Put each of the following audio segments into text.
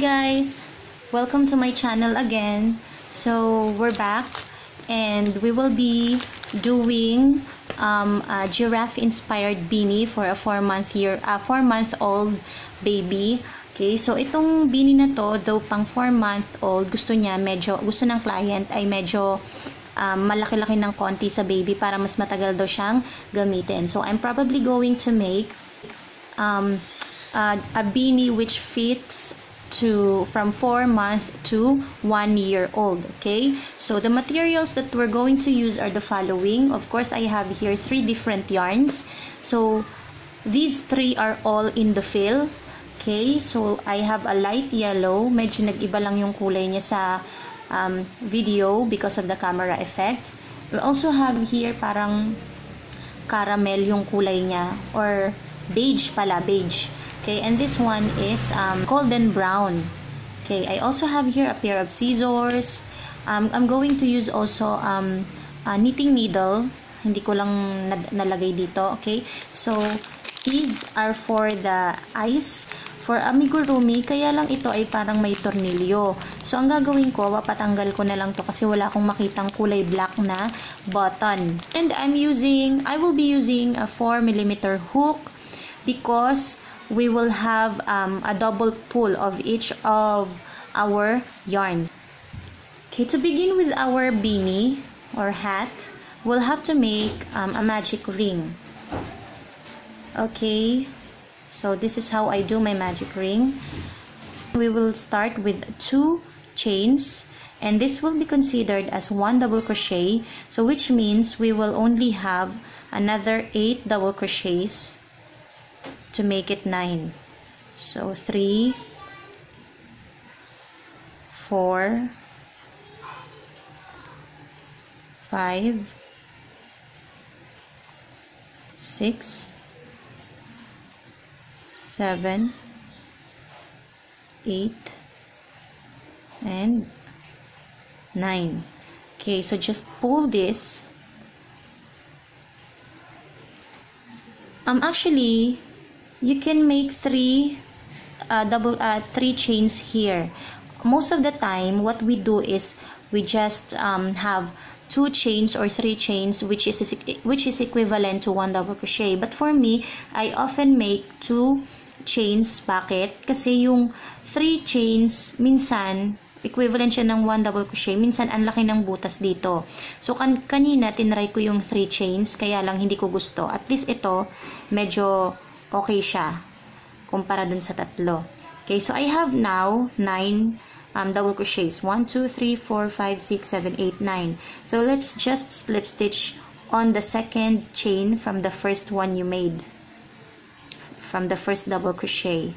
guys! Welcome to my channel again. So, we're back and we will be doing um, a giraffe-inspired beanie for a 4-month year, uh, 4-month-old baby. Okay, so itong beanie na to, though pang 4-month-old, gusto niya, medyo, gusto ng client ay medyo um, malaki-laki ng konti sa baby para mas matagal daw siyang gamitin. So, I'm probably going to make um, uh, a beanie which fits to from 4 month to 1 year old okay? So the materials that we're going to use are the following. Of course I have here three different yarns. So these three are all in the fill okay? So I have a light yellow. Medyo nag-iba lang yung kulay niya sa um, video because of the camera effect. We also have here parang caramel yung kulay niya or beige pala beige Okay, and this one is um, golden brown. Okay, I also have here a pair of scissors. Um, I'm going to use also um, a knitting needle. Hindi ko lang nalagay dito. Okay, so these are for the eyes. For amigurumi, kaya lang ito ay parang may tornilyo. So, ang gagawin ko, papatanggal ko na lang to kasi wala akong makitang kulay black na button. And I'm using, I will be using a 4mm hook because we will have um, a double pull of each of our yarns Okay, to begin with our beanie or hat, we'll have to make um, a magic ring. Okay, so this is how I do my magic ring. We will start with two chains and this will be considered as one double crochet so which means we will only have another eight double crochets to make it 9. So 3, 4, 5, 6, 7, 8, and 9. Okay, so just pull this. Um, actually, you can make three uh, double uh, three chains here. Most of the time what we do is we just um, have two chains or three chains which is which is equivalent to one double crochet. But for me I often make two chains bakit kasi yung three chains minsan equivalent siya ng one double crochet. Minsan ang laki ng butas dito. So kan kanina tinry ko yung three chains kaya lang hindi ko gusto. At least ito medyo okay siya kumpara dun sa tatlo. Okay, so I have now 9 um, double crochets. 1, 2, 3, 4, 5, 6, 7, 8, 9. So let's just slip stitch on the second chain from the first one you made. From the first double crochet.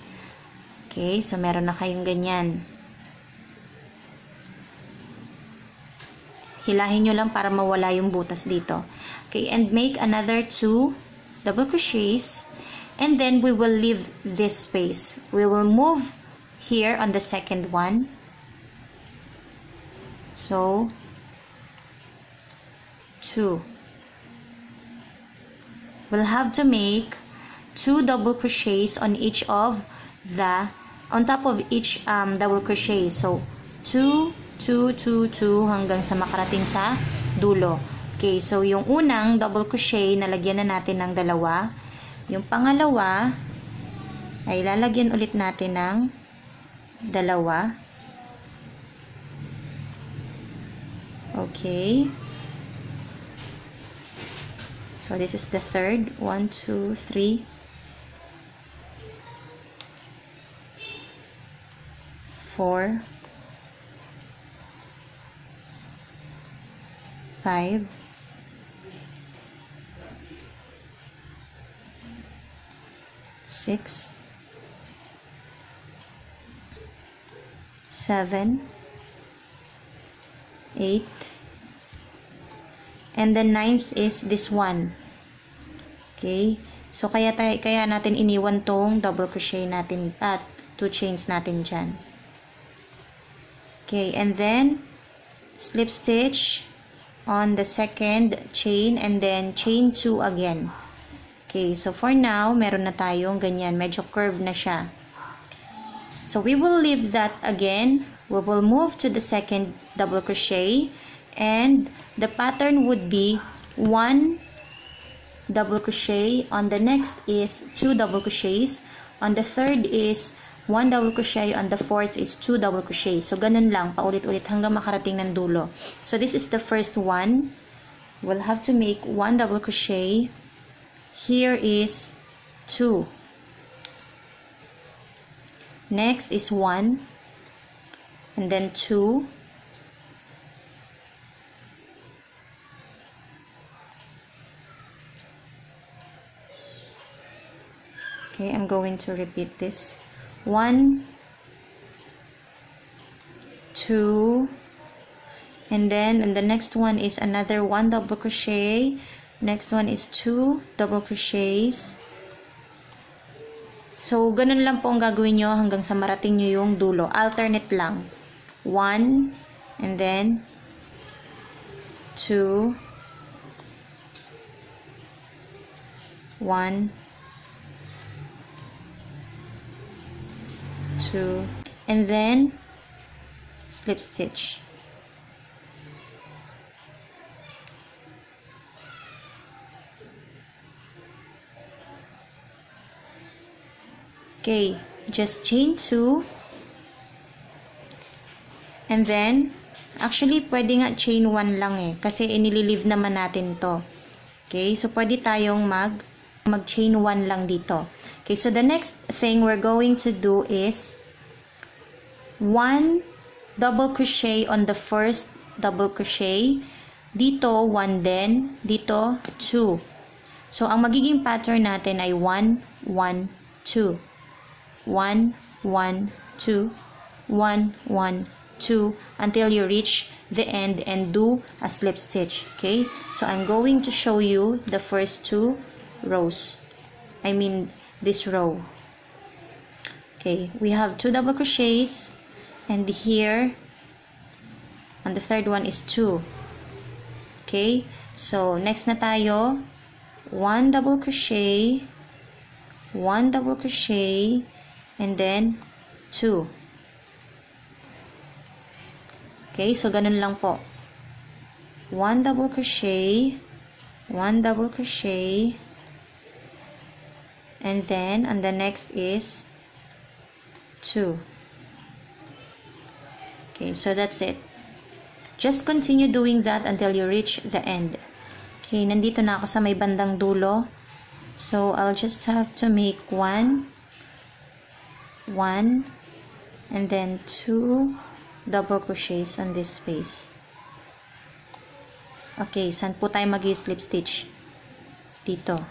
Okay, so meron na kayong ganyan. Hilahin nyo lang para mawala yung butas dito. Okay, and make another two double crochets and then we will leave this space. We will move here on the second one. So two. We'll have to make two double crochets on each of the on top of each um, double crochet. So two two two two hanggang sa makarating sa dulo. Okay so yung unang double crochet nalagyan na natin ng dalawa yung pangalawa, ay lalagyan ulit natin ng dalawa. Okay. So, this is the third. One, two, three. Four. Five. Six, seven, eight, and the ninth is this one. Okay? So, kaya, kaya natin iniwan tong double crochet natin at two chains natin dyan. Okay, and then, slip stitch on the second chain and then chain 2 again. Okay, so for now, meron na tayong ganyan. Medyo curve na siya. So we will leave that again. We will move to the second double crochet and the pattern would be 1 double crochet. On the next is 2 double crochets. On the third is 1 double crochet. On the fourth is 2 double crochet. So, ganun lang, paulit-ulit hanggang makarating ng dulo. So, this is the first one. We'll have to make 1 double crochet. Here is 2. Next is 1. And then 2. Okay, I'm going to repeat this. One, two, and then and the next one is another one double crochet. Next one is two double crochets. So, ganun lang po ang gagawin nyo hanggang sa marating nyo yung dulo. Alternate lang. One, and then two, one, two and then slip stitch okay just chain two. And then actually pwede nga chain one lang eh kasi inililive naman natin to. Okay so pwede tayong mag mag chain one lang dito. Okay so the next thing we're going to do is one double crochet on the first double crochet. Dito 1 din dito 2 so ang magiging pattern natin ay 1 1 2 1 1 2 1 1 2 until you reach the end and do a slip stitch okay? So i'm going to show you the first two rows. I mean this row. Okay we have two double crochets and here and the third one is 2 okay? So next na tayo. 1 double crochet 1 double crochet and then 2 okay so ganun lang po 1 double crochet 1 double crochet and then on the next is 2 Okay, so that's it. Just continue doing that until you reach the end. Okay, nandito na ako sa may bandang dulo. So, I'll just have to make one, one, and then two double crochets on this space. Okay, saan po tayo mag-slip stitch? Dito.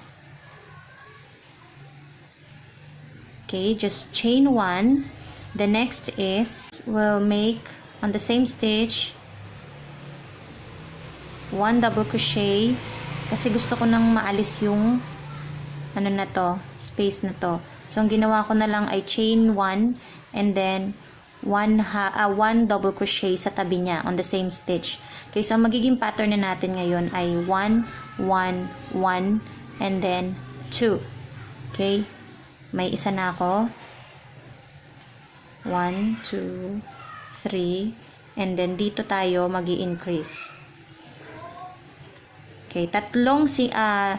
Okay, just chain one. The next is, we'll make on the same stitch, one double crochet, kasi gusto ko nang maalis yung, ano na to, space na to. So, ang ginawa ko na lang ay chain one, and then, one, ha, uh, one double crochet sa tabi niya on the same stitch. Okay, so ang magiging pattern na natin ngayon ay 1, 1, 1, and then 2. Okay, may isa na ako. 1, 2, 3, and then dito tayo mag increase Okay, tatlong si uh,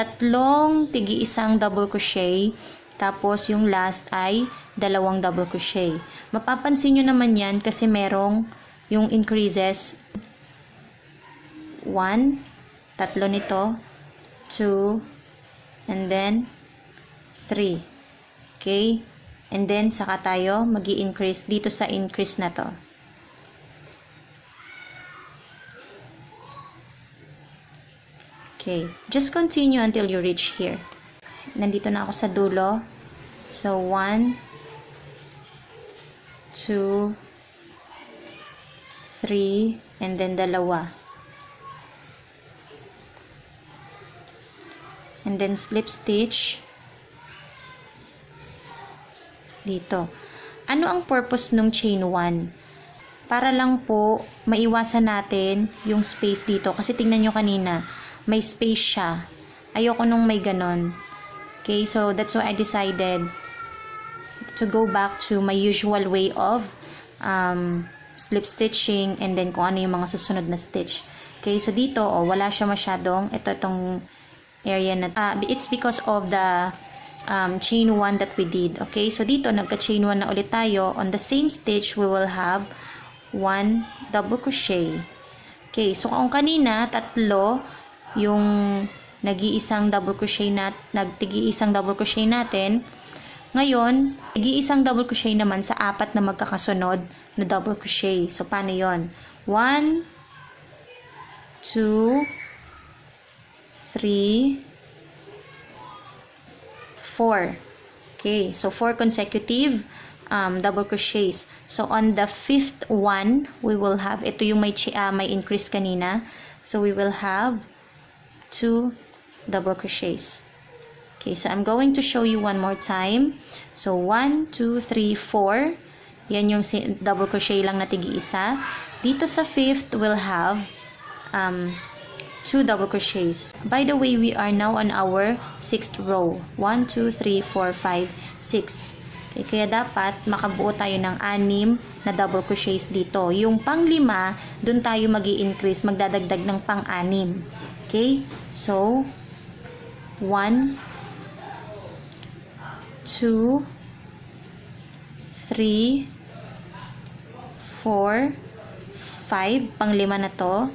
tatlong tigi isang double crochet tapos yung last ay dalawang double crochet. Mapapansin nyo naman yan kasi merong yung increases 1, tatlo nito, 2, and then 3. Okay? And then, saka tayo mag increase dito sa increase na to. Okay. Just continue until you reach here. Nandito na ako sa dulo. So, 1, 2, 3, and then dalawa. And then slip stitch dito. Ano ang purpose ng chain 1? para lang po maiwasan natin yung space dito. Kasi tingnan nyo kanina, may space siya. Ayoko nung may ganon. Okay, so that's why I decided to go back to my usual way of um, slip stitching and then kung ano yung mga susunod na stitch. Okay, so dito, oh, wala siya masyadong, ito itong area na, uh, it's because of the um, chain 1 that we did. Okay, so dito, nagka-chain 1 na ulit tayo. On the same stitch, we will have 1 double crochet. Okay, so kung kanina, tatlo, yung nag-iisang double crochet nat, nagtigi-isang double crochet natin, ngayon, nag-iisang double crochet naman sa apat na magkakasunod na double crochet. So, paano yon 1, 2, 3, 4. Okay, so 4 consecutive um, double crochets. So, on the fifth one, we will have, ito yung may, uh, may increase kanina. So, we will have 2 double crochets. Okay, so I'm going to show you one more time. So, 1, 2, 3, 4. Yan yung double crochet lang na tigi-isa. Dito sa fifth, we'll have um, two double crochets. By the way, we are now on our sixth row. 1, 2, 3, 4, 5, 6. Okay, kaya dapat makabuo tayo ng anim na double crochets dito. Yung pang-lima, dun tayo mag increase magdadagdag ng pang-anim. Okay? So, 1, 2, 3, 4, 5, pang-lima na to.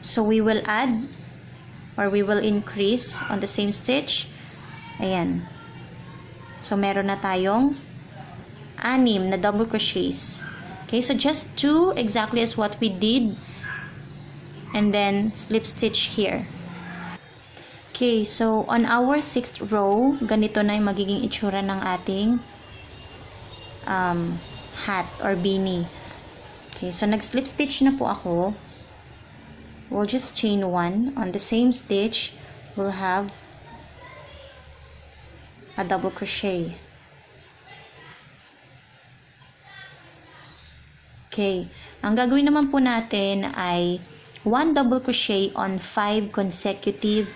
So, we will add or we will increase on the same stitch. Ayan. So, meron na tayong anim na double crochets. Okay, so just two exactly as what we did. And then, slip stitch here. Okay, so on our sixth row, ganito na yung magiging itsura ng ating um, hat or beanie. Okay, so nag-slip stitch na po ako. We'll just chain one. On the same stitch we'll have a double crochet. Okay ang gagawin naman po natin ay one double crochet on five consecutive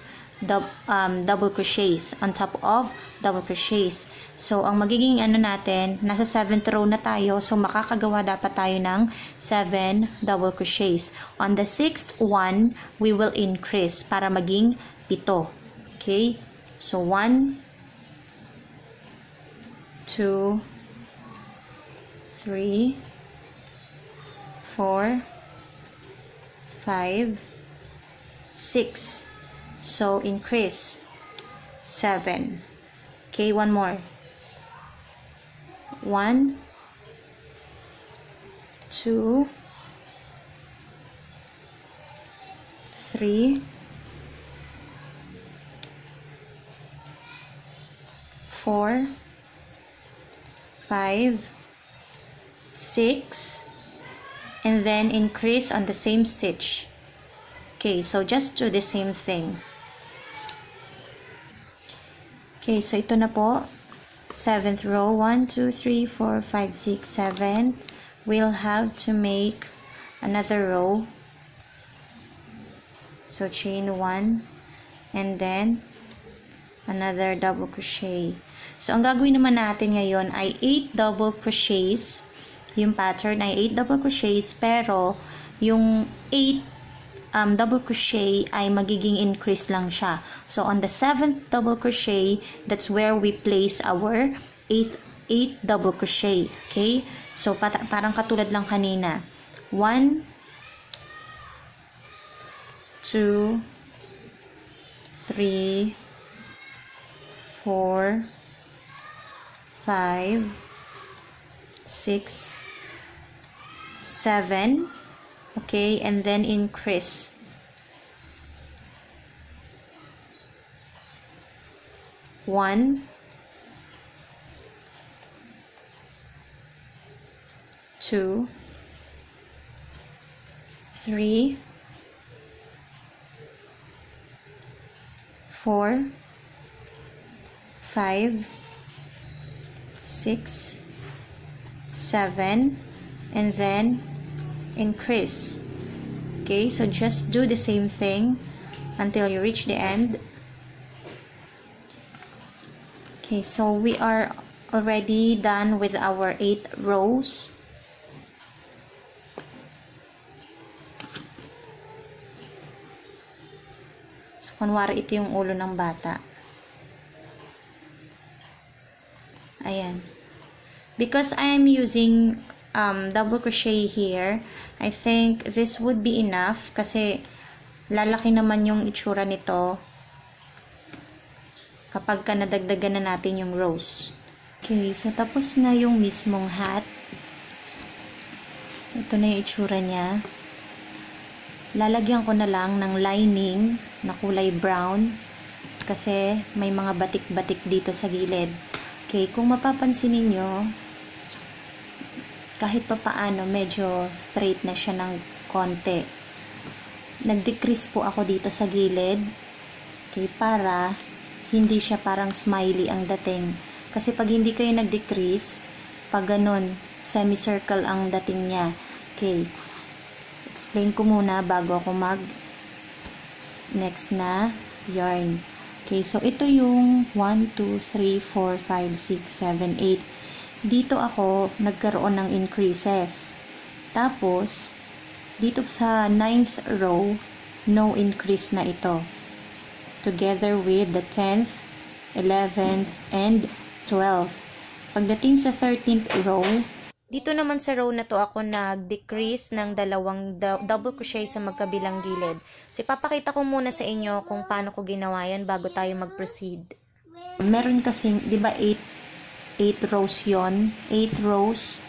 um, double crochets on top of double crochets. So, ang magiging ano natin, nasa 7th row na tayo. So, makakagawa dapat tayo ng 7 double crochets. On the 6th one, we will increase para maging 7. Okay? So, 1, 2, 3, 4, 5, 6. So, increase. 7. Okay, one more. 1, 2, 3, 4, 5, 6, and then increase on the same stitch. Okay, so just do the same thing. Okay, so ito na po. 7th row. 1, 2, 3, 4, 5, 6, 7. We'll have to make another row. So, chain 1. And then, another double crochet. So, ang gagawin naman natin ngayon ay 8 double crochets. Yung pattern ay 8 double crochets. Pero, yung 8 um, double crochet ay magiging increase lang siya. So, on the seventh double crochet, that's where we place our eighth, eight double crochet. Okay? So, pat parang katulad lang kanina. One, two, three, four, five, six, seven, okay and then increase one. Two. Three. Four. Five. Six. Seven. And then increase. Okay, so just do the same thing until you reach the end. Okay, so we are already done with our 8 rows. So, kunwari ito yung ulo ng bata. Ayan. Because I am using um, double crochet here, I think this would be enough kasi lalaki naman yung itsura nito kapag ka nadagdagan na natin yung rows. Okay, so tapos na yung mismong hat. Ito na yung itsura niya. Lalagyan ko na lang ng lining na kulay brown kasi may mga batik-batik dito sa gilid. Okay, kung mapapansin niyo kahit pa paano medyo straight na siya ng konti. Nag-decrease po ako dito sa gilid. Okay, para hindi siya parang smiley ang dating. Kasi pag hindi kayo nag-decrease, pag ganun, semicircle ang dating niya. Okay. Explain ko muna bago ako mag next na yarn. Okay, so ito yung 1, 2, 3, 4, 5, 6, 7, 8 dito ako nagkaroon ng increases. Tapos, dito sa ninth row, no increase na ito. Together with the 10th, 11th, and 12th. Pagdating sa 13th row, dito naman sa row na to ako nag-decrease ng dalawang double crochet sa magkabilang gilid. So, ipapakita ko muna sa inyo kung paano ko ginawa yan bago tayo mag-proceed. Meron kasing, di ba, 8 8 rows yon 8 rows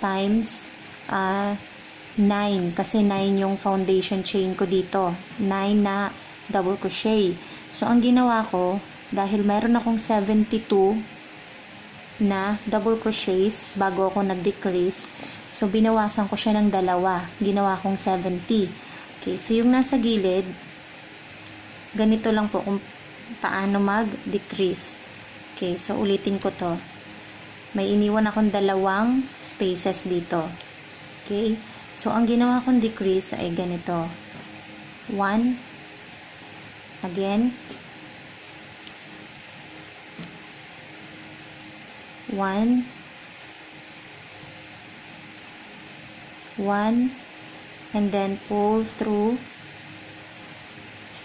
times uh, ah, 9 kasi 9 yung foundation chain ko dito. 9 na double crochet. So ang ginawa ko dahil meron akong 72 na double crochets bago ako nag-decrease so binawasan ko siya ng dalawa. Ginawa kong 70 okay so yung nasa gilid ganito lang po kung paano mag-decrease. Okay so ulitin ko to may iniwan akong dalawang spaces dito. Okay? So, ang ginawa kong decrease ay ganito. 1. Again. 1. 1. And then pull through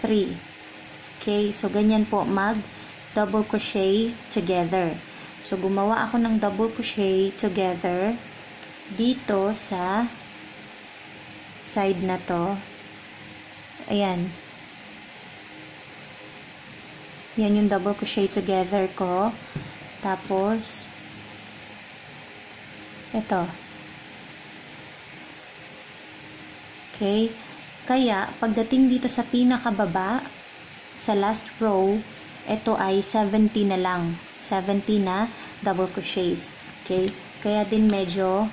3. Okay? So, ganyan po mag double crochet together. So, gumawa ako ng double crochet together dito sa side na to. Ayan. Yan yung double crochet together ko. Tapos, ito. Okay? Kaya, pagdating dito sa pinakababa, sa last row, ito ay 70 na lang. 70 na double crochets. Okay? Kaya din medyo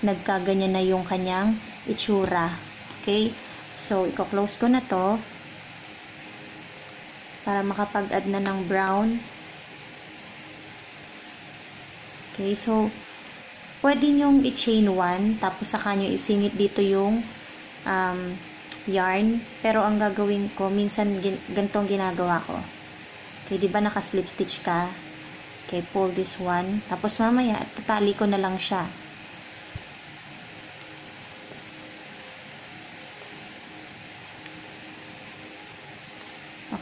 nagkaganyan na yung kanyang itsura. Okay? So, i-close ko na to para makapag-add na ng brown. Okay, so, pwede nyong i-chain 1, tapos saka nyo isingit dito yung um, yarn. Pero ang gagawin ko, minsan ganito ginagawa ko. Okay, di ba naka-slip stitch ka? Okay, pull this one. Tapos mamaya, tatali ko na lang siya.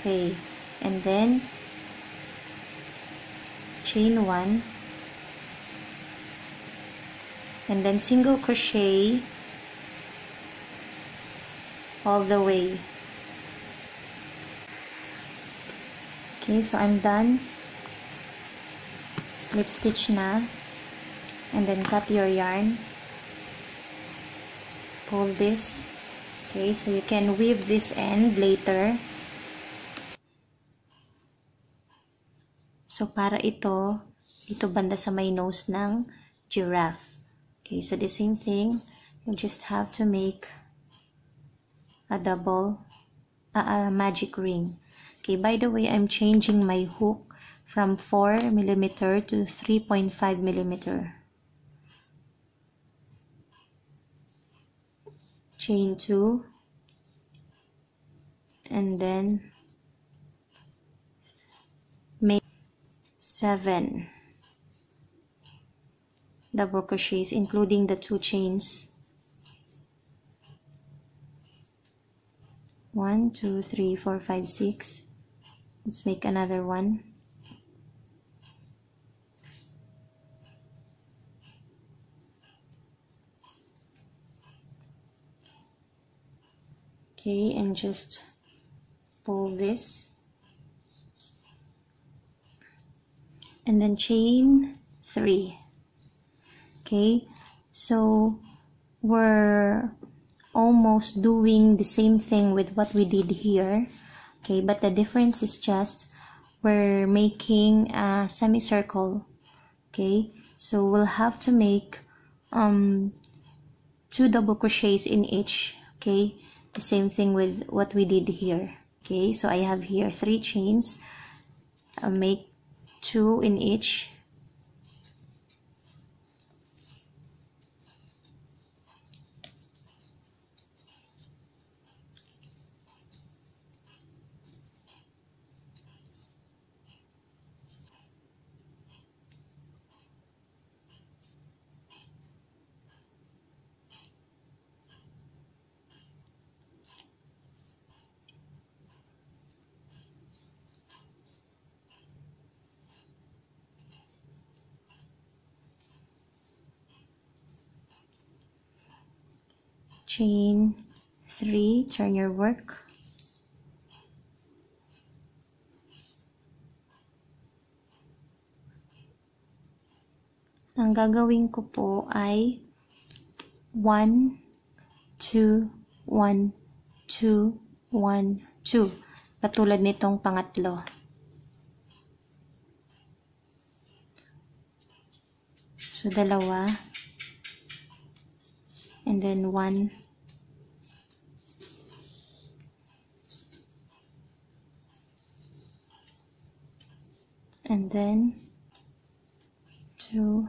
Okay, and then, chain one. And then single crochet all the way. Okay, so I'm done. Slip stitch na. And then cut your yarn. Pull this. Okay, so you can weave this end later. So, para ito, ito banda sa may nose ng giraffe. Okay, so the same thing, you just have to make a double, uh, a magic ring. Okay, by the way, I'm changing my hook from 4 mm to 3.5 mm. chain 2 and then make 7 double crochets including the two chains. One two three four five six let's make another one. Okay and just pull this. And then chain three. Okay so we're almost doing the same thing with what we did here okay but the difference is just we're making a semicircle. Okay so we'll have to make um two double crochets in each. Okay the same thing with what we did here. Okay so I have here three chains. I'll make two in each chain 3 turn your work. Ang gagawin ko po ay 1 2 1 2 1 2 katulad nitong pangatlo. So dalawa. And then 1 and then two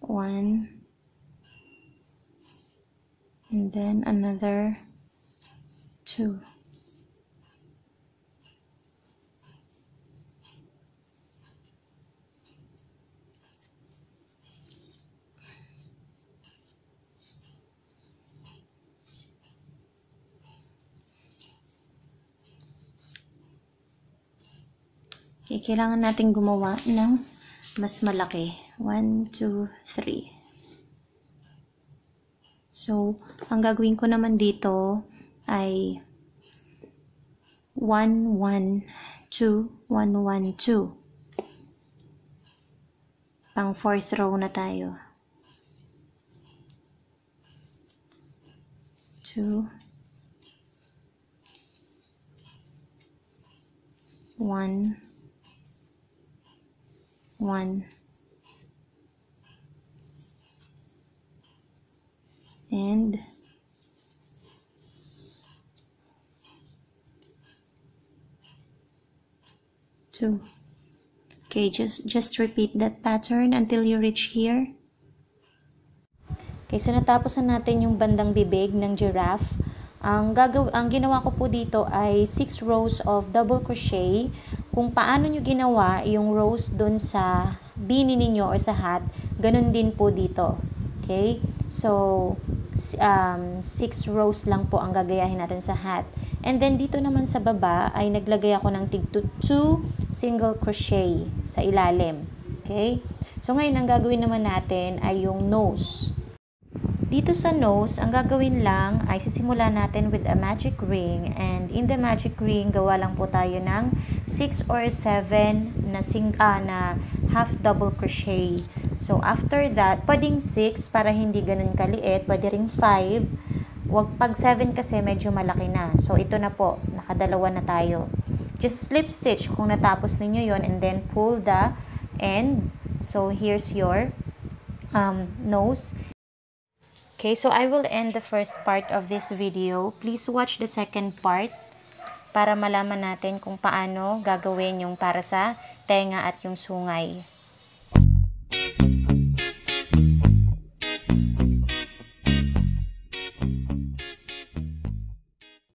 one and then another two Okay, kailangan natin gumawa ng mas malaki. 1, 2, 3. So, ang gagawin ko naman dito ay 1, 1, 2, 1, 1, 2. Pang fourth row na tayo. 2, 1, 1 and two. Okay just just repeat that pattern until you reach here. Okay so natapos na natin yung bandang bibig ng giraffe. Ang, gagaw ang ginawa ko po dito ay 6 rows of double crochet kung paano nyo ginawa yung rows dun sa bini ninyo or sa hat, ganun din po dito. Okay? So, um, six rows lang po ang gagayahin natin sa hat. And then, dito naman sa baba ay naglagay ako ng tig 2 single crochet sa ilalim. Okay? So, ngayon, ang gagawin naman natin ay yung nose. Dito sa nose, ang gagawin lang ay sisimula natin with a magic ring and in the magic ring, gawa lang po tayo ng 6 or 7 na, sing, ah, na half double crochet. So after that, pwedeng 6 para hindi ganun kaliit, pwede ring 5. Wag pag 7 kasi medyo malaki na. So ito na po, nakadalawa na tayo. Just slip stitch kung natapos ninyo yon and then pull the end. So here's your um, nose. Okay, so I will end the first part of this video. Please watch the second part para malaman natin kung paano gagawin yung para sa tenga at yung sungay.